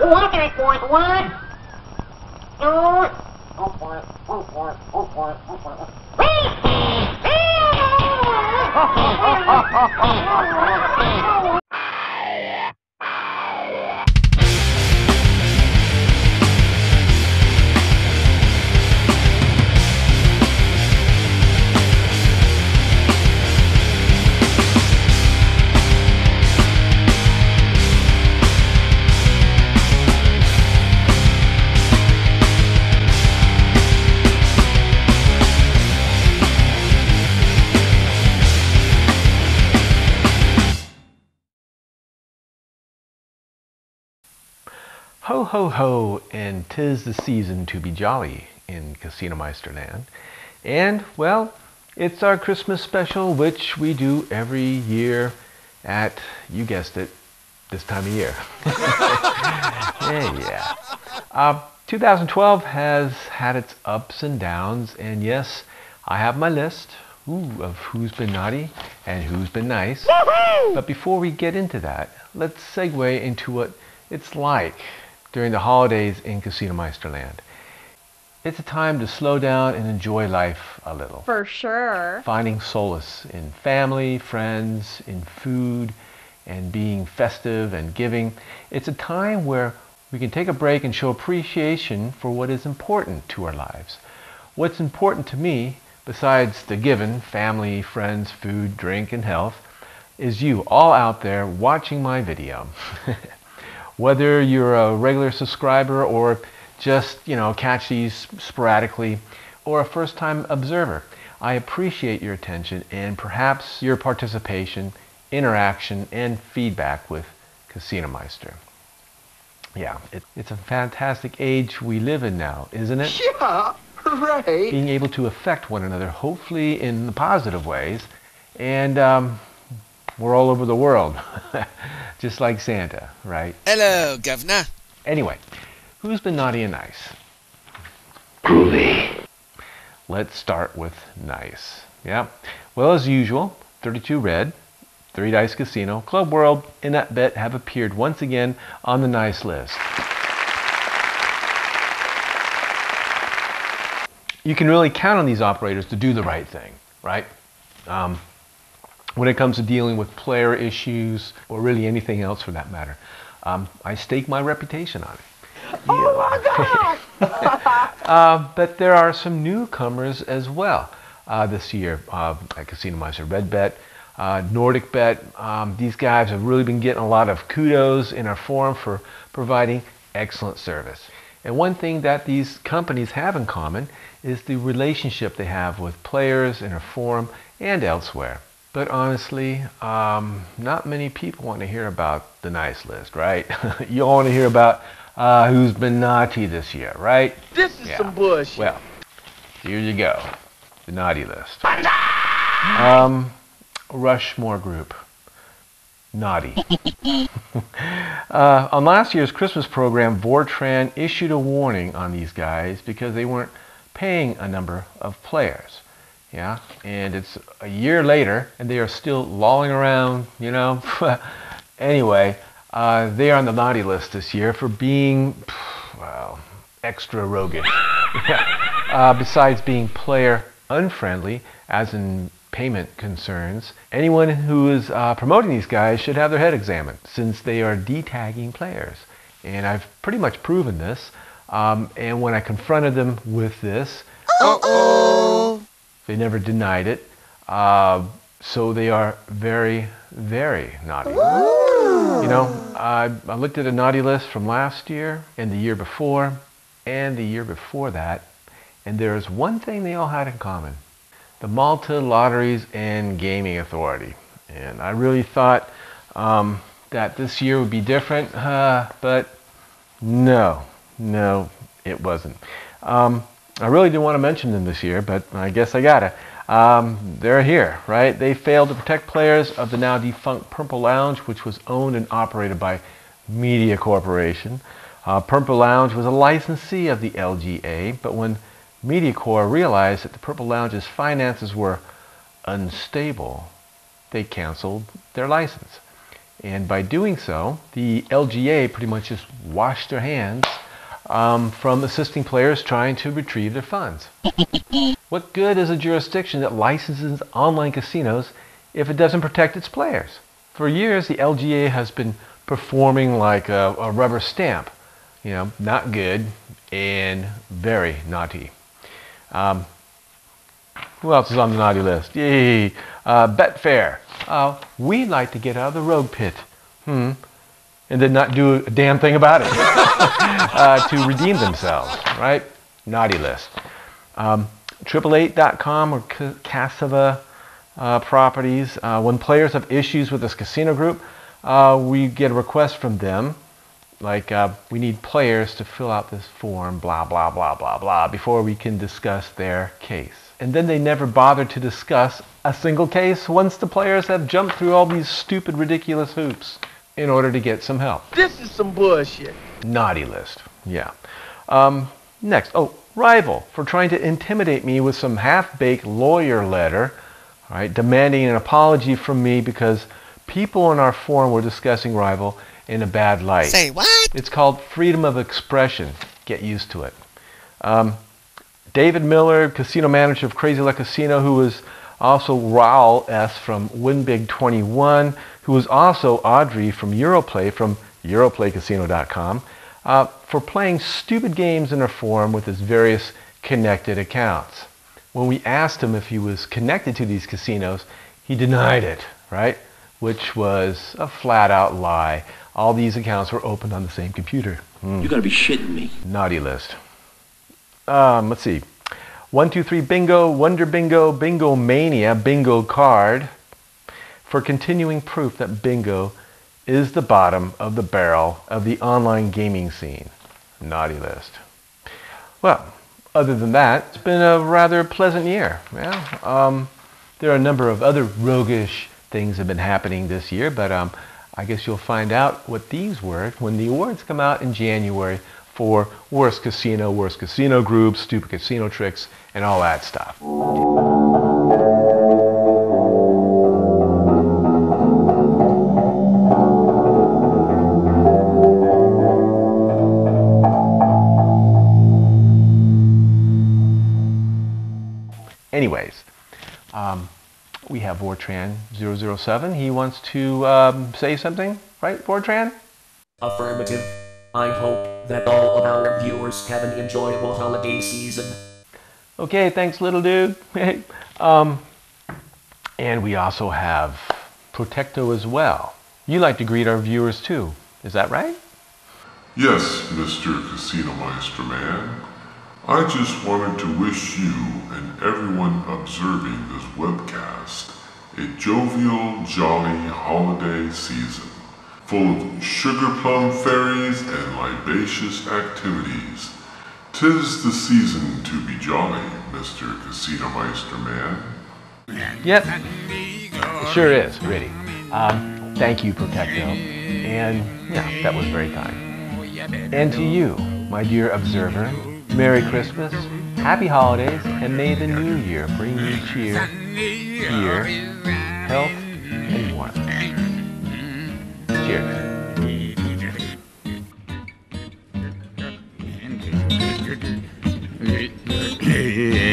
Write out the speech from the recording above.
Okay, boys, one. Two. Go for it, go for it, go for it, go for it. Ho ho ho, and 'tis the season to be jolly in Casinomeisterland. And, well, it's our Christmas special, which we do every year at, you guessed it, this time of year. yeah, yeah. Uh, 2012 has had its ups and downs, and yes, I have my list ooh, of who's been naughty and who's been nice. But before we get into that, let's segue into what it's like during the holidays in Casinomeisterland. It's a time to slow down and enjoy life a little. For sure. Finding solace in family, friends, in food, and being festive and giving. It's a time where we can take a break and show appreciation for what is important to our lives. What's important to me, besides the given family, friends, food, drink, and health, is you all out there watching my video. whether you're a regular subscriber or just, you know, catch these sporadically or a first time observer. I appreciate your attention and perhaps your participation, interaction, and feedback with Casinomeister. Yeah, it, it's a fantastic age we live in now, isn't it? Yeah, right. Being able to affect one another, hopefully in the positive ways, and um, we're all over the world, just like Santa, right? Hello, Governor. Anyway, who's been naughty and nice? Groovy. Let's start with nice. Yeah. Well, as usual, 32 Red, 3 Dice Casino, Club World, and that bet have appeared once again on the nice list. You can really count on these operators to do the right thing, right? Um, when it comes to dealing with player issues or really anything else for that matter. Um, I stake my reputation on it. Oh my god! uh, but there are some newcomers as well uh, this year uh, at Casinomeister. Red Bet, uh, Nordic Bet. Um, these guys have really been getting a lot of kudos in our forum for providing excellent service. And one thing that these companies have in common is the relationship they have with players in our forum and elsewhere. But honestly, um, not many people want to hear about the nice list, right? you all want to hear about uh, who's been naughty this year, right? This is yeah. some bush. Well, here you go, the naughty list. Um, Rushmore Group, naughty. uh, on last year's Christmas program, Vortran issued a warning on these guys because they weren't paying a number of players. Yeah, and it's a year later, and they are still lolling around, you know. anyway, uh, they are on the naughty list this year for being, well, extra roguish. uh, besides being player unfriendly, as in payment concerns, anyone who is uh, promoting these guys should have their head examined since they are detagging players. And I've pretty much proven this. Um, and when I confronted them with this, uh-oh. They never denied it. Uh, so they are very, very naughty. Ooh. You know, I, I looked at a naughty list from last year and the year before and the year before that, and there's one thing they all had in common. The Malta Lotteries and Gaming Authority. And I really thought um, that this year would be different, uh, but no, no, it wasn't. Um, I really didn't want to mention them this year, but I guess I gotta. Um, they're here, right? They failed to protect players of the now defunct Purple Lounge, which was owned and operated by Media Corporation. Uh, Purple Lounge was a licensee of the LGA, but when MediaCorp realized that the Purple Lounge's finances were unstable, they canceled their license. And by doing so, the LGA pretty much just washed their hands um, from assisting players trying to retrieve their funds. what good is a jurisdiction that licenses online casinos if it doesn't protect its players? For years, the LGA has been performing like a, a rubber stamp. You know, not good and very naughty. Um, who else is on the naughty list? Yay! Uh, Betfair. Uh, we'd like to get out of the rogue pit. Hmm. And then not do a damn thing about it uh, to redeem themselves, right? Naughty list. Um, 888.com or Casava uh, properties. Uh, when players have issues with this casino group, uh, we get a request from them like uh, we need players to fill out this form, blah, blah, blah, blah, blah, before we can discuss their case. And then they never bother to discuss a single case once the players have jumped through all these stupid, ridiculous hoops in order to get some help. This is some bullshit. Naughty list, yeah. Um, next, oh, rival for trying to intimidate me with some half-baked lawyer letter, all right, demanding an apology from me because people in our forum were discussing rival in a bad light. Say what? It's called freedom of expression. Get used to it. Um, David Miller, casino manager of Crazy Luck Casino, who was also Raul S. from WinBig 21, who was also Audrey from Europlay from EuroplayCasino.com, uh, for playing stupid games in her forum with his various connected accounts. When we asked him if he was connected to these casinos, he denied it, right? Which was a flat out lie. All these accounts were opened on the same computer. Mm. You gotta be shitting me. Naughty list. Um, let's see. One, two, three, bingo, Wonder Bingo, Bingo Mania, Bingo card for continuing proof that bingo is the bottom of the barrel of the online gaming scene. Naughty list. Well, other than that, it's been a rather pleasant year. Yeah, um, there are a number of other roguish things have been happening this year, but um, I guess you'll find out what these were when the awards come out in January for worst casino, worst casino groups, stupid casino tricks, and all that stuff. We have Vortran 007. He wants to um, say something, right, Vortran? Affirmative. I hope that all of our viewers have an enjoyable holiday season. Okay, thanks, little dude. um, and we also have Protecto as well. You like to greet our viewers too, is that right? Yes, Mr. Casinomeister Man. I just wanted to wish you and everyone observing this webcast a jovial, jolly holiday season, full of sugar plum fairies and libacious activities. Tis the season to be jolly, Mr. Casinomeister Man. Yep, it sure is, really. Um, thank you, Protecto. And yeah, that was very kind. And to you, my dear observer, Merry Christmas, Happy Holidays, and may the new year bring you cheer, cheer, health, and warmth. Cheers. Igor